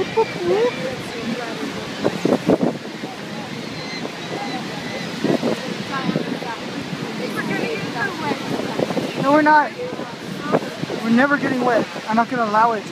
No, we're not. We're never getting wet. I'm not going to allow it.